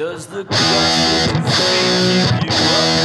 Does the question you